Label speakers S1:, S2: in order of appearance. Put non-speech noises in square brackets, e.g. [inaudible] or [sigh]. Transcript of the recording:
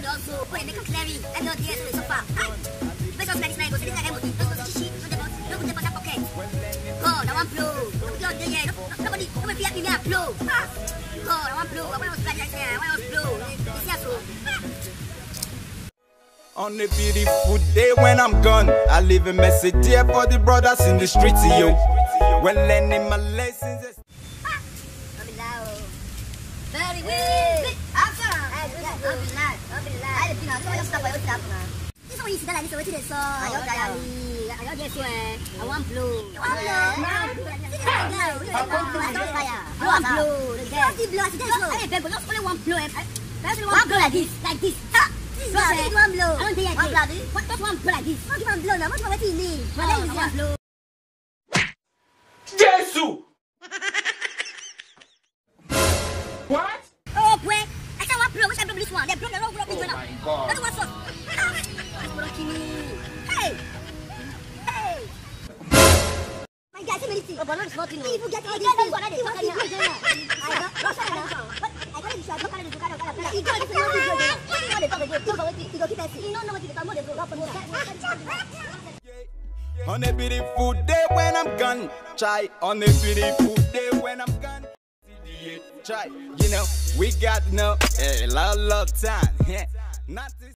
S1: so, put it make a clearing, and not the so far. But also, that is like, go to the MOD, don't go to Shishi, don't go to the pocket. Oh, that one blow. Look at the yeah, nobody, nobody feel me a blow. Oh, that one blow. Why was blood like that? Why was blow? It's just so.
S2: On a beautiful day when I'm gone, I leave a message here for the brothers in the streets, yo. When learning my lessons.
S1: Very good. Pina. Kau yang stop ayo stop na. Ini semua isi dalam ni semua tidak so. Ayo kali. Ayo dia so eh. I want blue. One blue. I want blue. I want blue. Pasti blue. Pasti blue. Eh, babe, not only one blue. One blue like this. Like this. This is one blue. I don't think I can. One blue. What? What one blue like this? What one blue now? What one ini? One blue.
S2: Jesus! [laughs]
S3: What?
S1: Oh, boy. I can't want blue. Which I blue this one? They blue. They don't blue.
S3: Oh my God.
S1: My Oh, but not small thing. If you get all these things, what are they? What are they? I got. What's that? What? I got it. I got it. I got it. You got it. You got it. What they talk again? Talk it. You go it. You know what you talk about. You go up and.
S2: On a beautiful day when I'm gone, try. On a beautiful day when I'm gone, try. You know, we got no a lot, lot of time. Not this